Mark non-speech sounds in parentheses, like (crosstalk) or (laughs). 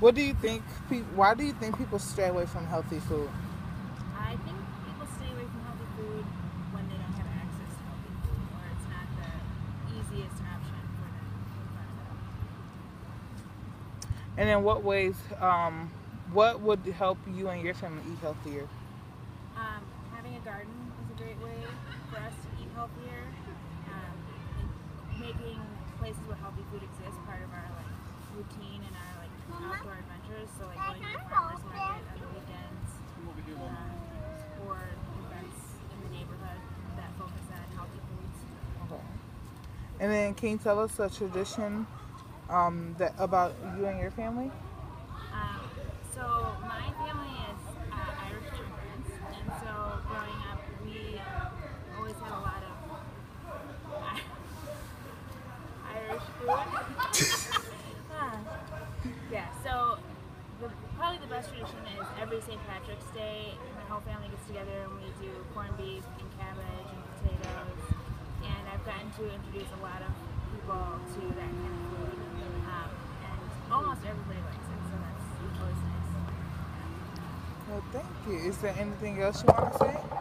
What do you think? pe- Why do you think people stray away from healthy food? I think people stay away from healthy food when they don't have access to healthy food or it's not the easiest option for them in front of them. And in what ways? Um, what would help you and your family eat healthier? Um, having a garden is a great way for us to eat healthier. Um, and making places where healthy food exists part of our like routine and our like So like going to the farmers market on the weekends, uh, or events in the neighborhood that focus on healthy foods. Okay. And then, can you tell us a tradition um, that about you and your family? Um, so my family is uh, Irish immigrants, and so growing up, we always had a lot of (laughs) Irish food. (laughs) best tradition is every St. Patrick's Day, my whole family gets together and we do corned beef and cabbage and potatoes. And I've gotten to introduce a lot of people to that kind of food, um, and almost everybody likes it. So that's always nice. Well, thank you. Is there anything else you want to say?